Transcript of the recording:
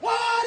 Whoa!